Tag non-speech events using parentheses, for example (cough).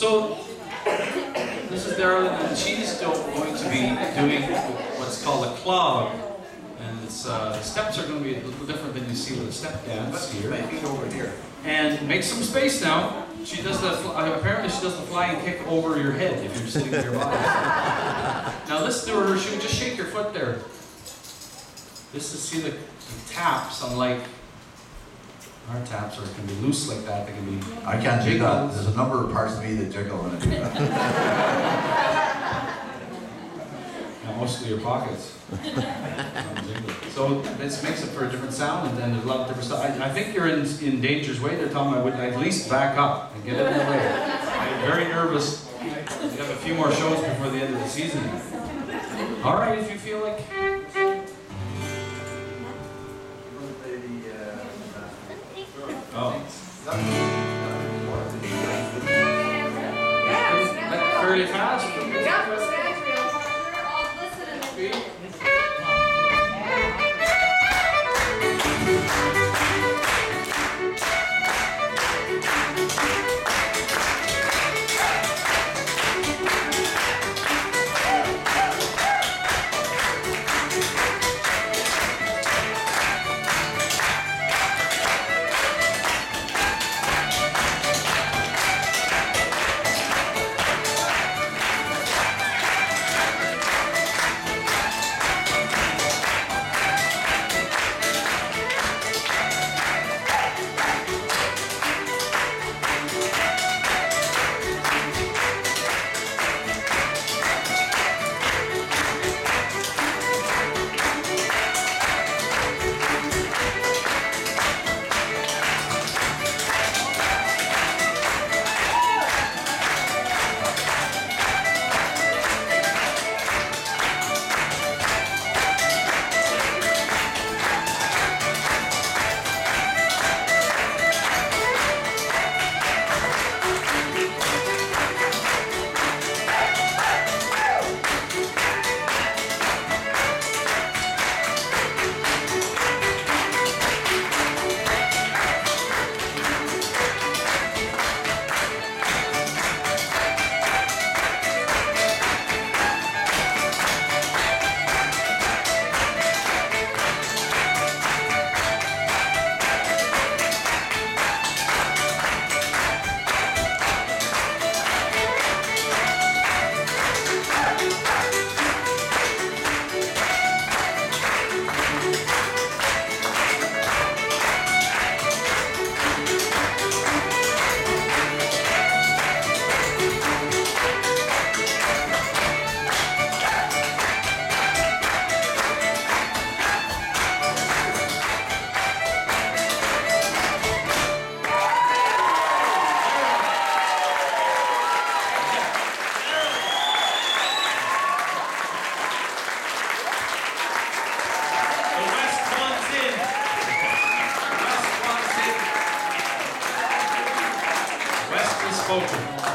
So, this is Darlene, and she's still going to be doing what's called a clog. And it's, uh, the steps are gonna be a little different than you see with a step dance here. Feet over here. And make some space now. She does the, uh, apparently she does the flying kick over your head if you're sitting body. (laughs) Now listen to her, she would just shake your foot there. This is, see the, the taps, unlike our taps, or it can be loose like that, they can be I can't do that. There's a number of parts of me that jiggle when I do that. (laughs) Yeah, mostly your pockets. (laughs) so this makes it for a different sound, and then there's a lot of different stuff. I, I think you're in, in danger's way. They're telling I would at least back up and get it in the way. I'm very nervous. We have a few more shows before the end of the season. All right, if you feel like. Fairly fast. Spoken.